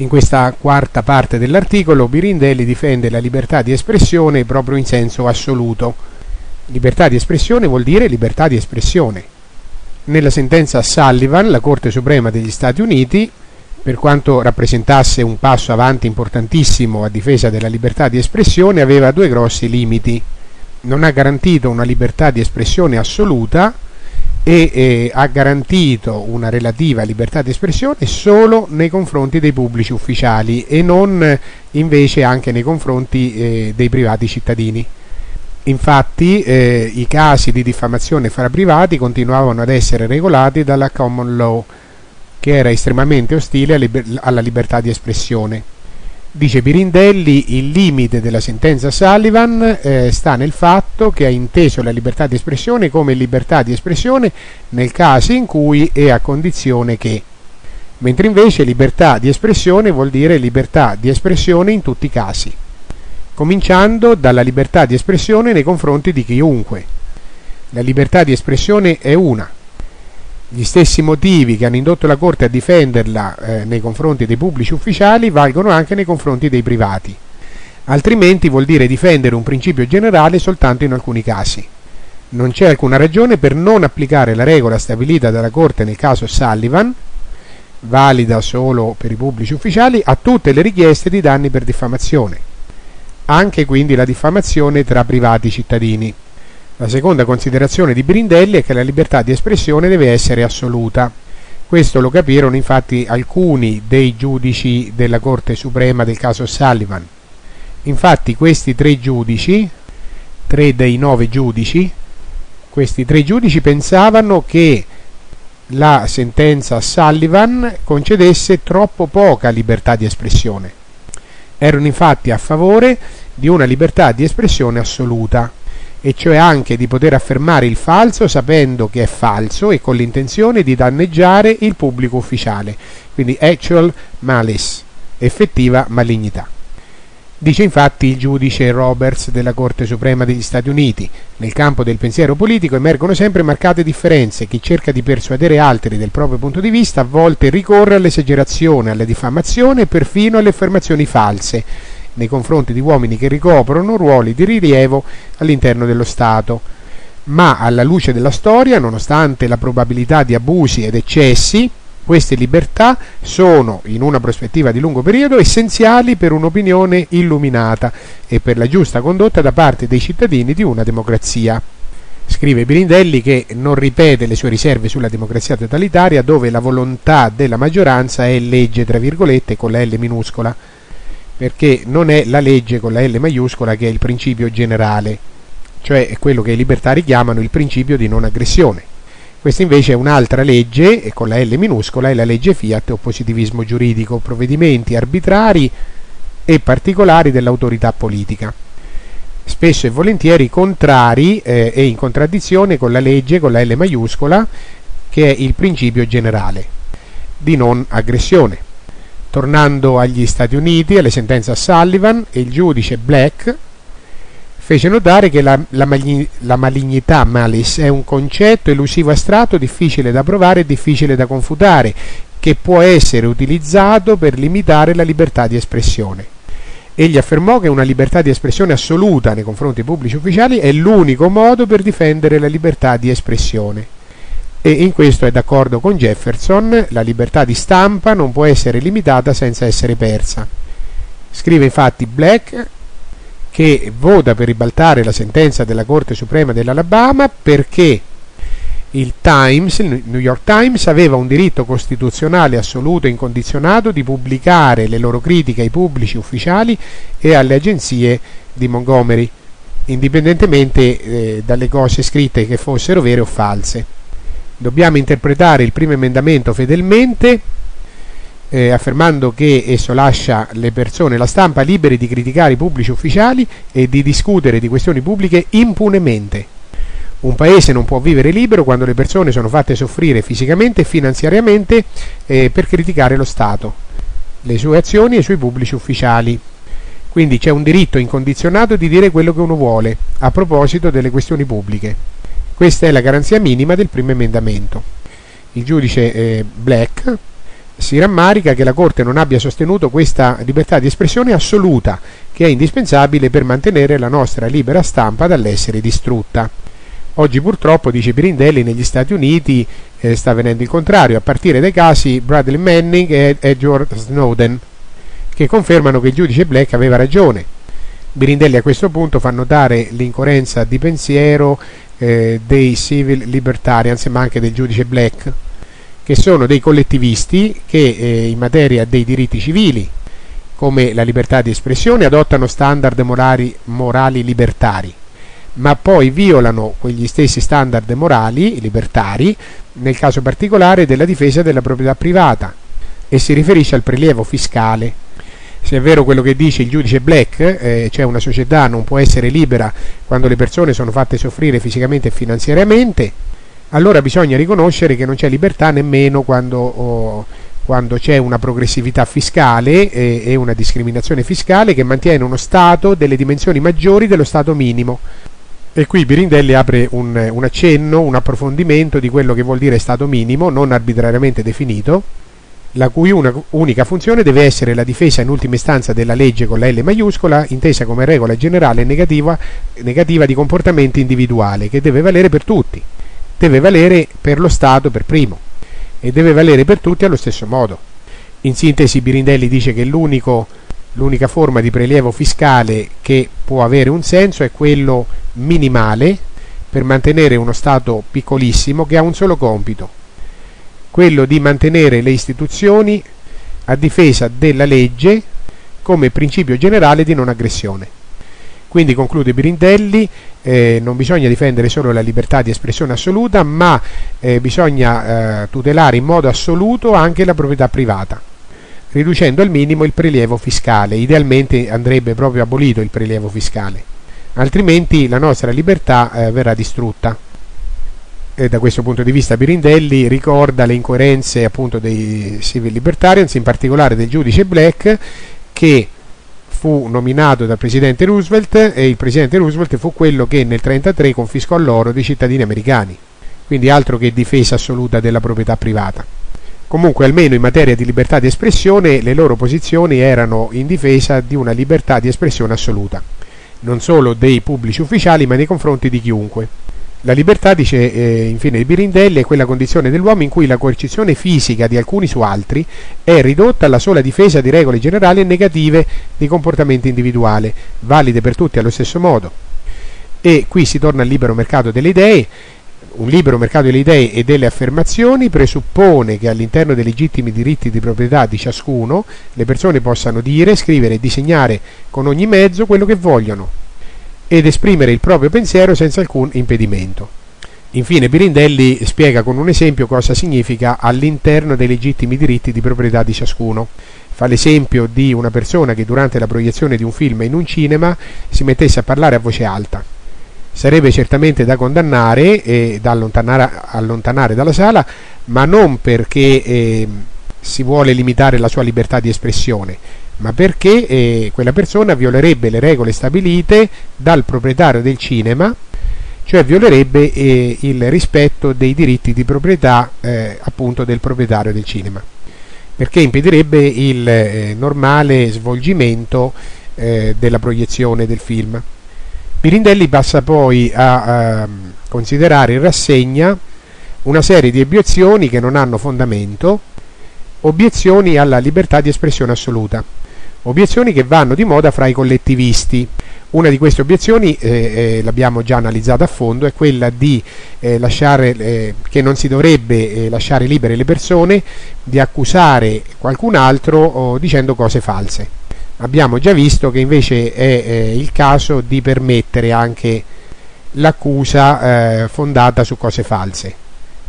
In questa quarta parte dell'articolo Birindelli difende la libertà di espressione proprio in senso assoluto. Libertà di espressione vuol dire libertà di espressione. Nella sentenza Sullivan, la Corte Suprema degli Stati Uniti, per quanto rappresentasse un passo avanti importantissimo a difesa della libertà di espressione, aveva due grossi limiti. Non ha garantito una libertà di espressione assoluta, e eh, ha garantito una relativa libertà di espressione solo nei confronti dei pubblici ufficiali e non invece anche nei confronti eh, dei privati cittadini. Infatti eh, i casi di diffamazione fra privati continuavano ad essere regolati dalla common law, che era estremamente ostile alla libertà di espressione. Dice Pirindelli, il limite della sentenza Sullivan eh, sta nel fatto che ha inteso la libertà di espressione come libertà di espressione nel caso in cui è a condizione che, mentre invece libertà di espressione vuol dire libertà di espressione in tutti i casi, cominciando dalla libertà di espressione nei confronti di chiunque. La libertà di espressione è una, gli stessi motivi che hanno indotto la Corte a difenderla eh, nei confronti dei pubblici ufficiali valgono anche nei confronti dei privati. Altrimenti vuol dire difendere un principio generale soltanto in alcuni casi. Non c'è alcuna ragione per non applicare la regola stabilita dalla Corte nel caso Sullivan, valida solo per i pubblici ufficiali, a tutte le richieste di danni per diffamazione, anche quindi la diffamazione tra privati cittadini. La seconda considerazione di Brindelli è che la libertà di espressione deve essere assoluta. Questo lo capirono infatti alcuni dei giudici della Corte Suprema del caso Sullivan. Infatti questi tre giudici, tre dei nove giudici, questi tre giudici pensavano che la sentenza Sullivan concedesse troppo poca libertà di espressione. Erano infatti a favore di una libertà di espressione assoluta e cioè anche di poter affermare il falso sapendo che è falso e con l'intenzione di danneggiare il pubblico ufficiale, quindi actual malice, effettiva malignità. Dice infatti il giudice Roberts della Corte Suprema degli Stati Uniti, nel campo del pensiero politico emergono sempre marcate differenze, chi cerca di persuadere altri del proprio punto di vista a volte ricorre all'esagerazione, alla diffamazione e perfino alle affermazioni false, nei confronti di uomini che ricoprono ruoli di rilievo all'interno dello Stato. Ma alla luce della storia, nonostante la probabilità di abusi ed eccessi, queste libertà sono, in una prospettiva di lungo periodo, essenziali per un'opinione illuminata e per la giusta condotta da parte dei cittadini di una democrazia. Scrive Birindelli che non ripete le sue riserve sulla democrazia totalitaria dove la volontà della maggioranza è legge, tra virgolette, con la L minuscola perché non è la legge con la L maiuscola che è il principio generale, cioè quello che i libertari chiamano il principio di non aggressione. Questa invece è un'altra legge, e con la L minuscola è la legge Fiat o positivismo giuridico, provvedimenti arbitrari e particolari dell'autorità politica, spesso e volentieri contrari eh, e in contraddizione con la legge con la L maiuscola che è il principio generale di non aggressione. Tornando agli Stati Uniti, alle sentenze a Sullivan, il giudice Black fece notare che la, la, la, malignità malice è un concetto elusivo astratto difficile da provare e difficile da confutare, che può essere utilizzato per limitare la libertà di espressione. Egli affermò che una libertà di espressione assoluta nei confronti pubblici ufficiali è l'unico modo per difendere la libertà di espressione e in questo è d'accordo con Jefferson, la libertà di stampa non può essere limitata senza essere persa. Scrive infatti Black che vota per ribaltare la sentenza della Corte Suprema dell'Alabama perché il Times, il New York Times, aveva un diritto costituzionale assoluto e incondizionato di pubblicare le loro critiche ai pubblici ufficiali e alle agenzie di Montgomery, indipendentemente eh, dalle cose scritte che fossero vere o false dobbiamo interpretare il primo emendamento fedelmente eh, affermando che esso lascia le persone, la stampa libere di criticare i pubblici ufficiali e di discutere di questioni pubbliche impunemente. Un paese non può vivere libero quando le persone sono fatte soffrire fisicamente e finanziariamente eh, per criticare lo Stato, le sue azioni e i suoi pubblici ufficiali. Quindi c'è un diritto incondizionato di dire quello che uno vuole a proposito delle questioni pubbliche. Questa è la garanzia minima del primo emendamento. Il giudice eh, Black Si rammarica che la Corte non abbia sostenuto questa libertà di espressione assoluta, che è indispensabile per mantenere la nostra libera stampa dall'essere distrutta. Oggi purtroppo, dice Pirindelli, negli Stati Uniti eh, sta avvenendo il contrario, a partire dai casi Bradley Manning e Edward Snowden, che confermano che il giudice Black aveva ragione. Birindelli a questo punto fa notare l'incoerenza di pensiero eh, dei civil libertarians, ma anche del giudice Black, che sono dei collettivisti che eh, in materia dei diritti civili, come la libertà di espressione, adottano standard morali, morali libertari ma poi violano quegli stessi standard morali libertari nel caso particolare della difesa della proprietà privata e si riferisce al prelievo fiscale. Se è vero quello che dice il giudice Black, eh, cioè una società non può essere libera quando le persone sono fatte soffrire fisicamente e finanziariamente, allora bisogna riconoscere che non c'è libertà nemmeno quando, oh, quando c'è una progressività fiscale e, e una discriminazione fiscale che mantiene uno Stato delle dimensioni maggiori dello Stato minimo. E qui Birindelli apre un, un accenno, un approfondimento di quello che vuol dire stato minimo, non arbitrariamente definito, la cui una, unica funzione deve essere la difesa in ultima istanza della legge con la L maiuscola, intesa come regola generale negativa, negativa di comportamento individuale, che deve valere per tutti, deve valere per lo Stato per primo e deve valere per tutti allo stesso modo. In sintesi Birindelli dice che l'unica forma di prelievo fiscale che può avere un senso è quello minimale per mantenere uno Stato piccolissimo che ha un solo compito, quello di mantenere le istituzioni a difesa della legge come principio generale di non aggressione. Quindi conclude Birindelli, eh, non bisogna difendere solo la libertà di espressione assoluta, ma eh, bisogna eh, tutelare in modo assoluto anche la proprietà privata riducendo al minimo il prelievo fiscale. Idealmente andrebbe proprio abolito il prelievo fiscale, altrimenti la nostra libertà eh, verrà distrutta. E da questo punto di vista Birindelli ricorda le incoerenze appunto dei civil libertarians, in particolare del giudice Black, che fu nominato dal presidente Roosevelt e il presidente Roosevelt fu quello che nel 1933 confiscò l'oro dei cittadini americani, quindi altro che difesa assoluta della proprietà privata. Comunque, almeno in materia di libertà di espressione, le loro posizioni erano in difesa di una libertà di espressione assoluta, non solo dei pubblici ufficiali, ma nei confronti di chiunque. La libertà, dice eh, infine Birindelli, è quella condizione dell'uomo in cui la coercizione fisica di alcuni su altri è ridotta alla sola difesa di regole generali e negative di comportamento individuale, valide per tutti allo stesso modo. E qui si torna al libero mercato delle idee, un libero mercato delle idee e delle affermazioni presuppone che all'interno dei legittimi diritti di proprietà di ciascuno le persone possano dire, scrivere e disegnare con ogni mezzo quello che vogliono ed esprimere il proprio pensiero senza alcun impedimento. Infine Birindelli spiega con un esempio cosa significa all'interno dei legittimi diritti di proprietà di ciascuno. Fa l'esempio di una persona che durante la proiezione di un film in un cinema si mettesse a parlare a voce alta sarebbe certamente da condannare e da allontanare, allontanare dalla sala, ma non perché eh, si vuole limitare la sua libertà di espressione, ma perché eh, quella persona violerebbe le regole stabilite dal proprietario del cinema, cioè violerebbe eh, il rispetto dei diritti di proprietà eh, appunto del proprietario del cinema, perché impedirebbe il eh, normale svolgimento eh, della proiezione del film. Pirindelli passa poi a, a ehm, considerare in rassegna una serie di obiezioni che non hanno fondamento, obiezioni alla libertà di espressione assoluta, obiezioni che vanno di moda fra i collettivisti. Una di queste obiezioni, eh, eh, l'abbiamo già analizzata a fondo, è quella di eh, lasciare, eh, che non si dovrebbe eh, lasciare libere le persone di accusare qualcun altro oh, dicendo cose false abbiamo già visto che invece è eh, il caso di permettere anche l'accusa fondata su cose false,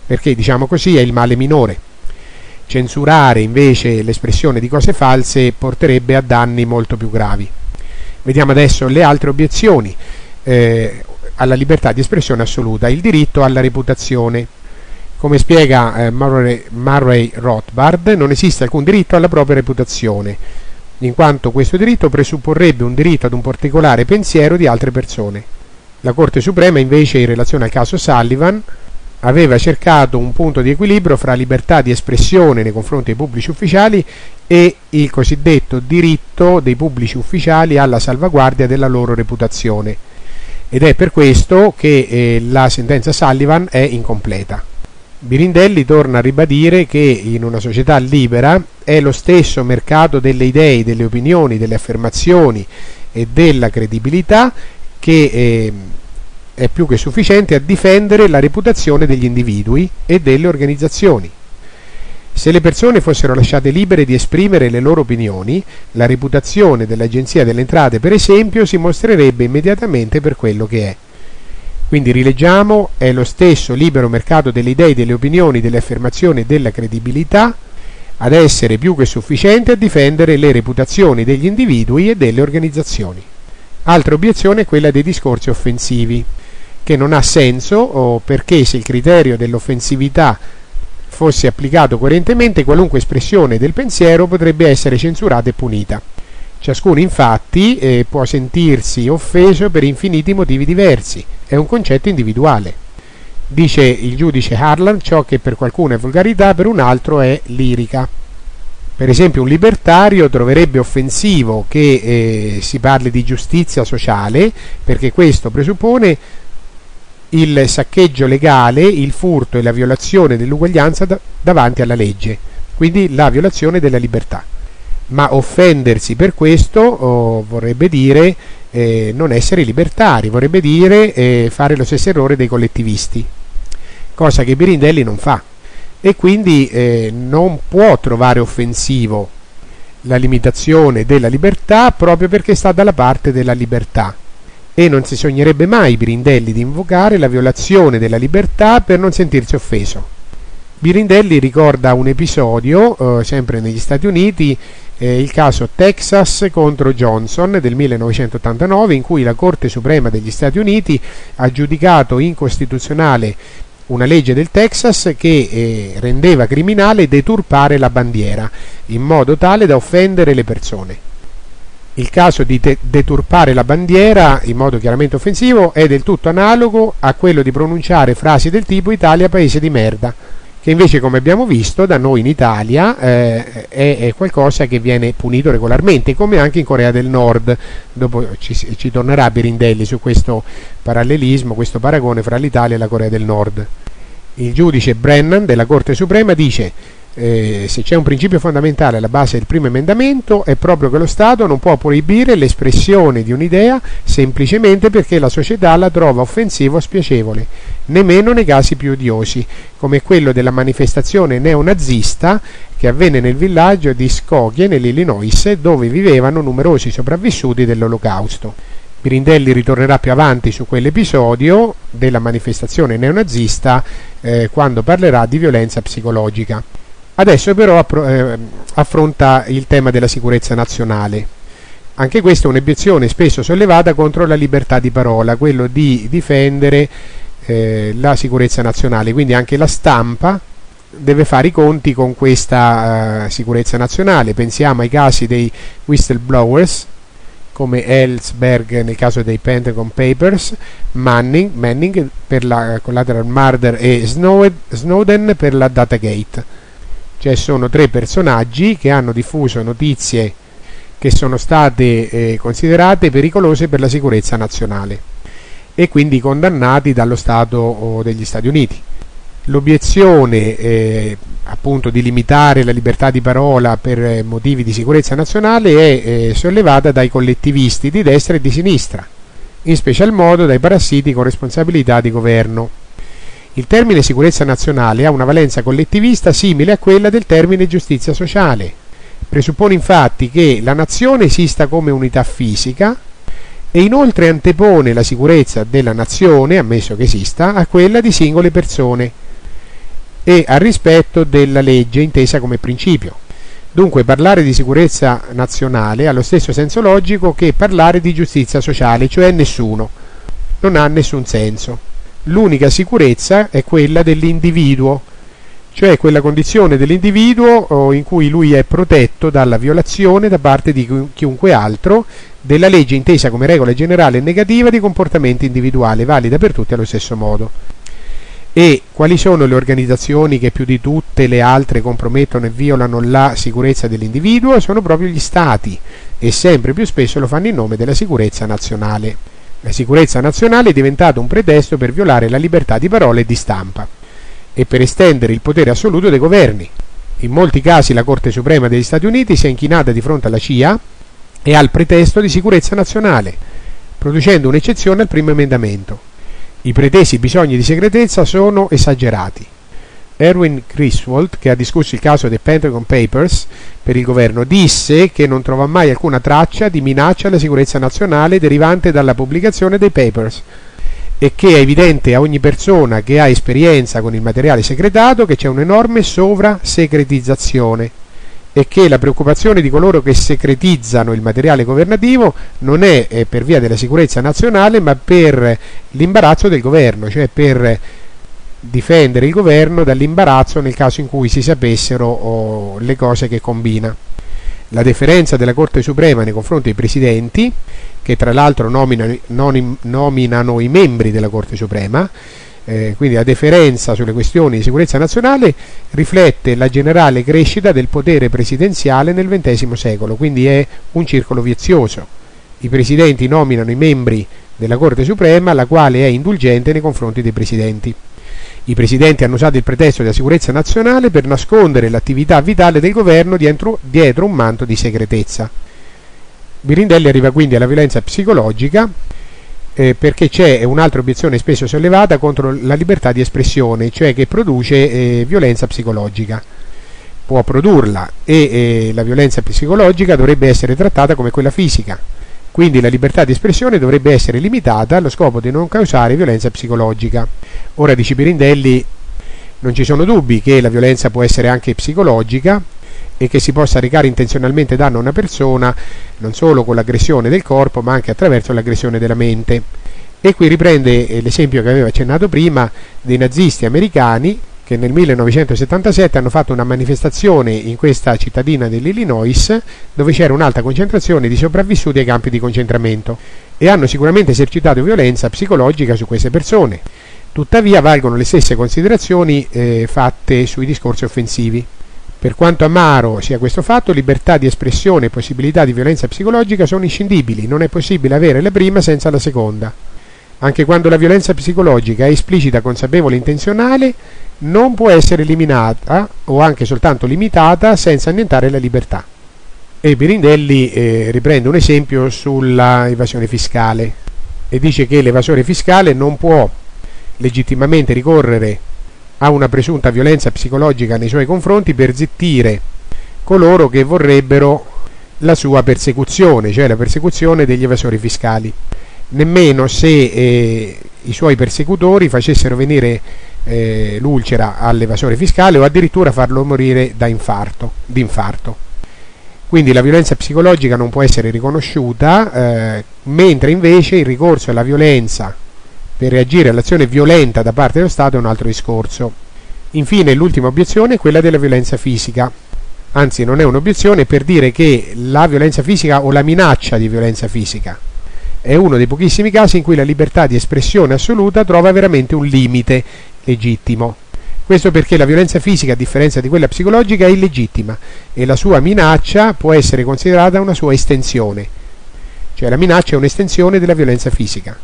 perché diciamo così è il male minore. Censurare invece l'espressione di cose false porterebbe a danni molto più gravi. Vediamo adesso le altre obiezioni eh, alla libertà di espressione assoluta, il diritto alla reputazione. Come spiega eh, Murray, Murray Rothbard, non esiste alcun diritto alla propria reputazione in quanto questo diritto presupporrebbe un diritto ad un particolare pensiero di altre persone. La Corte Suprema invece in relazione al caso Sullivan aveva cercato un punto di equilibrio fra libertà di espressione nei confronti dei pubblici ufficiali e il cosiddetto diritto dei pubblici ufficiali alla salvaguardia della loro reputazione. Ed è per questo che eh, la sentenza Sullivan è incompleta. Birindelli torna a ribadire che in una società libera è lo stesso mercato delle idee, delle opinioni, delle affermazioni e della credibilità che eh, è più che sufficiente a difendere la reputazione degli individui e delle organizzazioni. Se le persone fossero lasciate libere di esprimere le loro opinioni, la reputazione dell'Agenzia delle Entrate, per esempio, si mostrerebbe immediatamente per quello che è. Quindi rileggiamo, è lo stesso libero mercato delle idee, delle opinioni, delle affermazioni e della credibilità ad essere più che sufficiente a difendere le reputazioni degli individui e delle organizzazioni. Altra obiezione è quella dei discorsi offensivi che non ha senso perché se il criterio dell'offensività fosse applicato coerentemente qualunque espressione del pensiero potrebbe essere censurata e punita. Ciascuno infatti eh, può sentirsi offeso per infiniti motivi diversi, è un concetto individuale. Dice il giudice Harlan ciò che per qualcuno è volgarità, per un altro è lirica. Per esempio un libertario troverebbe offensivo che eh, si parli di giustizia sociale perché questo presuppone il saccheggio legale, il furto e la violazione dell'uguaglianza da- davanti alla legge, quindi la violazione della libertà. Ma offendersi per questo oh, vorrebbe dire eh, non essere libertari, vorrebbe dire eh, fare lo stesso errore dei collettivisti, cosa che Birindelli non fa e quindi eh, non può trovare offensivo la limitazione della libertà proprio perché sta dalla parte della libertà e non si sognerebbe mai Birindelli di invocare la violazione della libertà per non sentirsi offeso. Birindelli ricorda un episodio, eh, sempre negli Stati Uniti, eh, il caso Texas contro Johnson del 1989, in cui la Corte Suprema degli Stati Uniti ha giudicato incostituzionale una legge del Texas che eh, rendeva criminale deturpare la bandiera in modo tale da offendere le persone il caso di te- deturpare la bandiera in modo chiaramente offensivo è del tutto analogo a quello di pronunciare frasi del tipo Italia paese di merda, che invece come abbiamo visto da noi in Italia eh, è, è, qualcosa che viene punito regolarmente, come anche in Corea del Nord. Dopo ci, ci tornerà Birindelli su questo parallelismo, questo paragone fra l'Italia e la Corea del Nord. Il giudice Brennan della Corte Suprema dice eh, se c'è un principio fondamentale alla base del primo emendamento è proprio che lo Stato non può proibire l'espressione di un'idea semplicemente perché la società la trova offensiva o spiacevole, nemmeno nei casi più odiosi, come quello della manifestazione neonazista che avvenne nel villaggio di Skogje nell'Illinois dove vivevano numerosi sopravvissuti dell'olocausto. Pirindelli ritornerà più avanti su quell'episodio della manifestazione neonazista eh, quando parlerà di violenza psicologica. Adesso però eh, affronta il tema della sicurezza nazionale. Anche questa è un'obiezione spesso sollevata contro la libertà di parola, quello di difendere eh, la sicurezza nazionale, quindi anche la stampa deve fare i conti con questa uh, sicurezza nazionale. Pensiamo ai casi dei whistleblowers come Ellsberg nel caso dei Pentagon Papers, Manning, Manning per la collateral murder e Snowden per la Datagate cioè sono tre personaggi che hanno diffuso notizie che sono state eh, considerate pericolose per la sicurezza nazionale e quindi condannati dallo Stato degli Stati Uniti. L'obiezione eh, appunto di limitare la libertà di parola per eh, motivi di sicurezza nazionale è eh, sollevata dai collettivisti di destra e di sinistra, in special modo dai parassiti con responsabilità di governo. Il termine sicurezza nazionale ha una valenza collettivista simile a quella del termine giustizia sociale. Presuppone infatti che la nazione esista come unità fisica e inoltre antepone la sicurezza della nazione, ammesso che esista, a quella di singole persone e al rispetto della legge intesa come principio. Dunque parlare di sicurezza nazionale ha lo stesso senso logico che parlare di giustizia sociale, cioè nessuno. Non ha nessun senso l'unica sicurezza è quella dell'individuo, cioè quella condizione dell'individuo in cui lui è protetto dalla violazione da parte di chiunque altro della legge intesa come regola generale negativa di comportamento individuale, valida per tutti allo stesso modo. E quali sono le organizzazioni che più di tutte le altre compromettono e violano la sicurezza dell'individuo? Sono proprio gli Stati e sempre più spesso lo fanno in nome della sicurezza nazionale. La sicurezza nazionale è diventata un pretesto per violare la libertà di parola e di stampa e per estendere il potere assoluto dei governi. In molti casi la Corte Suprema degli Stati Uniti si è inchinata di fronte alla CIA e al pretesto di sicurezza nazionale, producendo un'eccezione al primo emendamento. I pretesi bisogni di segretezza sono esagerati. Erwin Griswold, che ha discusso il caso dei Pentagon Papers per il governo, disse che non trova mai alcuna traccia di minaccia alla sicurezza nazionale derivante dalla pubblicazione dei papers e che è evidente a ogni persona che ha esperienza con il materiale segretato che c'è un'enorme sovrasegretizzazione e che la preoccupazione di coloro che secretizzano il materiale governativo non è, è per via della sicurezza nazionale ma per l'imbarazzo del governo, cioè per difendere il governo dall'imbarazzo nel caso in cui si sapessero oh, le cose che combina. La deferenza della Corte Suprema nei confronti dei presidenti, che tra l'altro nominano, nominano i membri della Corte Suprema, eh, quindi la deferenza sulle questioni di sicurezza nazionale riflette la generale crescita del potere presidenziale nel XX secolo, quindi è un circolo vizioso. I presidenti nominano i membri della Corte Suprema, la quale è indulgente nei confronti dei presidenti. I presidenti hanno usato il pretesto della sicurezza nazionale per nascondere l'attività vitale del governo dietro, dietro un manto di segretezza. Birindelli arriva quindi alla violenza psicologica eh, perché c'è un'altra obiezione spesso sollevata contro la libertà di espressione, cioè che produce eh, violenza psicologica. Può produrla e eh, la violenza psicologica dovrebbe essere trattata come quella fisica. Quindi la libertà di espressione dovrebbe essere limitata allo scopo di non causare violenza psicologica. Ora dice Pirindelli non ci sono dubbi che la violenza può essere anche psicologica e che si possa recare intenzionalmente danno a una persona non solo con l'aggressione del corpo ma anche attraverso l'aggressione della mente. E qui riprende eh, l'esempio che aveva accennato prima dei nazisti americani che nel 1977 hanno fatto una manifestazione in questa cittadina dell'Illinois dove c'era un'alta concentrazione di sopravvissuti ai campi di concentramento e hanno sicuramente esercitato violenza psicologica su queste persone. Tuttavia valgono le stesse considerazioni eh, fatte sui discorsi offensivi. Per quanto amaro sia questo fatto, libertà di espressione e possibilità di violenza psicologica sono inscindibili, non è possibile avere la prima senza la seconda. Anche quando la violenza psicologica è esplicita, consapevole e intenzionale, non può essere eliminata o anche soltanto limitata senza annientare la libertà. E Birindelli eh, riprende un esempio sulla evasione fiscale e dice che l'evasore fiscale non può legittimamente ricorrere a una presunta violenza psicologica nei suoi confronti per zittire coloro che vorrebbero la sua persecuzione, cioè la persecuzione degli evasori fiscali. Nemmeno se eh, i suoi persecutori facessero venire eh, l'ulcera all'evasore fiscale o addirittura farlo morire da infarto, di infarto. Quindi la violenza psicologica non può essere riconosciuta, eh, mentre invece il ricorso alla violenza per reagire all'azione violenta da parte dello Stato è un altro discorso. Infine l'ultima obiezione è quella della violenza fisica. Anzi, non è un'obiezione per dire che la violenza fisica o la minaccia di violenza fisica è uno dei pochissimi casi in cui la libertà di espressione assoluta trova veramente un limite legittimo. Questo perché la violenza fisica, a differenza di quella psicologica, è illegittima e la sua minaccia può essere considerata una sua estensione. Cioè la minaccia è un'estensione della violenza fisica.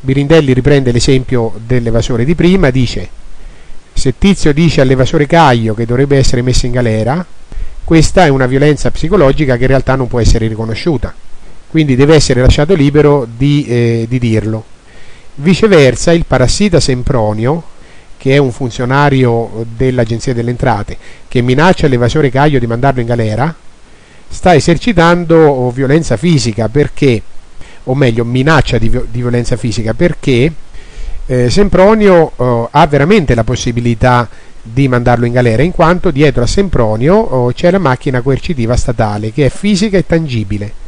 Birindelli riprende l'esempio dell'evasore di prima, dice se Tizio dice all'evasore Caio che dovrebbe essere messo in galera, questa è una violenza psicologica che in realtà non può essere riconosciuta, quindi deve essere lasciato libero di, eh, di dirlo. Viceversa, il parassita Sempronio, che è un funzionario dell'Agenzia delle Entrate, che minaccia l'evasore Caio di mandarlo in galera, sta esercitando violenza fisica. Perché? O meglio minaccia di, di violenza fisica. Perché eh, Sempronio eh, ha veramente la possibilità di mandarlo in galera in quanto dietro a Sempronio oh, c'è la macchina coercitiva statale che è fisica e tangibile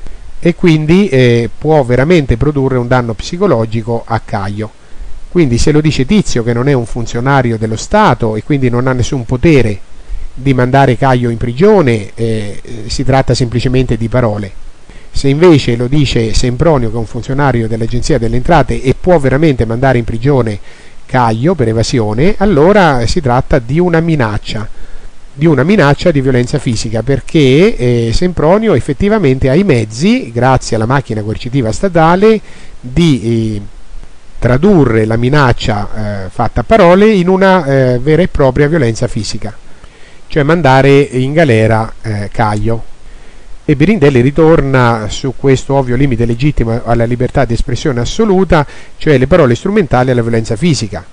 e quindi eh, può veramente produrre un danno psicologico a Caio. Quindi se lo dice Tizio che non è un funzionario dello Stato e quindi non ha nessun potere di mandare Caio in prigione, eh, si tratta semplicemente di parole. Se invece lo dice Sempronio, che è un funzionario dell'Agenzia delle Entrate e può veramente mandare in prigione Caio per evasione, allora si tratta di una minaccia, di una minaccia di violenza fisica perché eh, Sempronio effettivamente ha i mezzi, grazie alla macchina coercitiva statale, di eh, tradurre la minaccia eh, fatta a parole in una eh, vera e propria violenza fisica, cioè mandare in galera eh, Caio. E Birindelli ritorna su questo ovvio limite legittimo alla libertà di espressione assoluta, cioè le parole strumentali alla violenza fisica.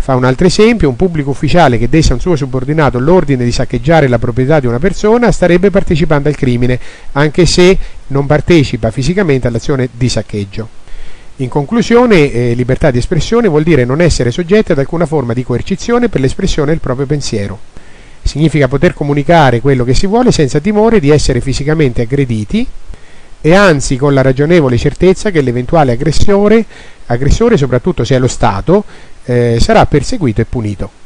Fa un altro esempio, un pubblico ufficiale che desse a un suo subordinato l'ordine di saccheggiare la proprietà di una persona starebbe partecipando al crimine, anche se non partecipa fisicamente all'azione di saccheggio. In conclusione, eh, libertà di espressione vuol dire non essere soggetti ad alcuna forma di coercizione per l'espressione del proprio pensiero. Significa poter comunicare quello che si vuole senza timore di essere fisicamente aggrediti e anzi con la ragionevole certezza che l'eventuale aggressore, aggressore soprattutto se è lo Stato, eh, sarà perseguito e punito.